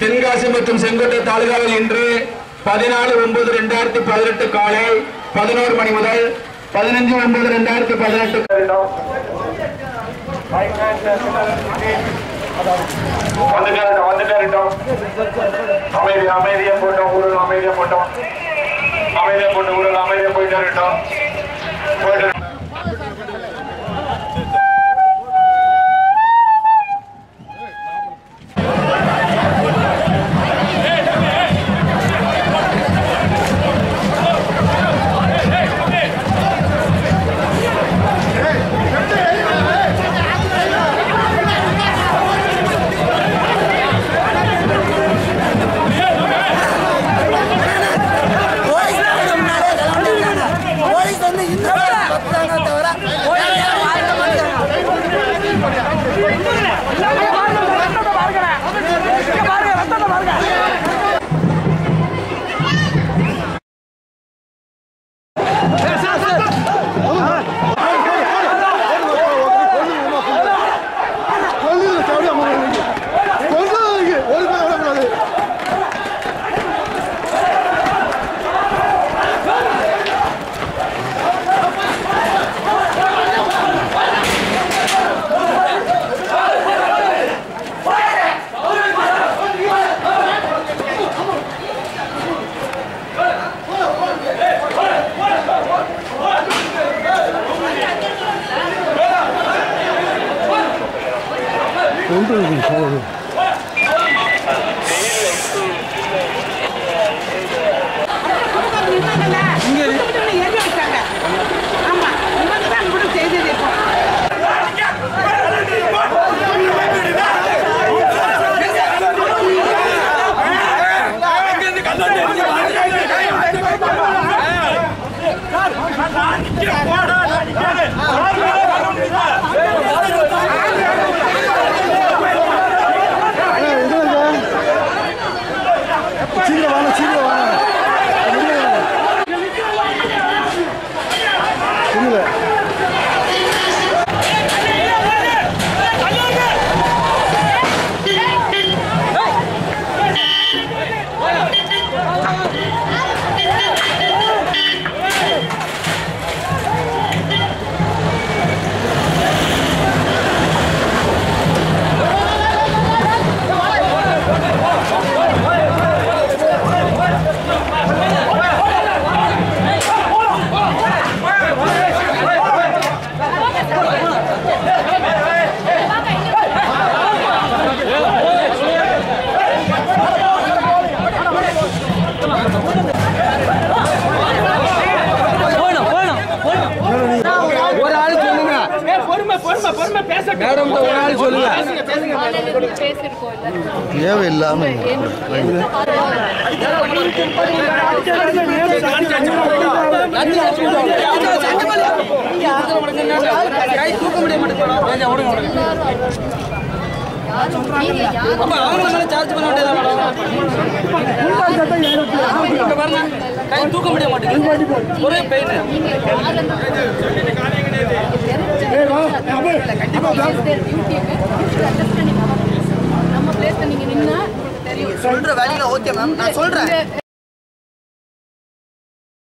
தென்காசி மற்றும் செங்கோட்டை தாலுகாவில் இன்று பதினாலு ஒன்பது ரெண்டாயிரத்தி பதினெட்டு காலை பதினோரு மணி முதல் பதினஞ்சு ஒன்பது ரெண்டாயிரத்தி பதினெட்டு வந்துட்டு வந்துட்டே அமைதி அமைதியா போட்டோம் ஊரில் அமைதியா போட்டோம். That's தேவையில்லாம கை தூக்க முடிய மாட்டேங்குது அவங்கள மேல சார்ஜ் பண்ண வேண்டியதா மேடம்? கை தூக்க முடிய மாட்டேங்குது. ஒரே பெயின் சொல்ற வேலையில ஓகே மேம் நான் சொல்றேன்.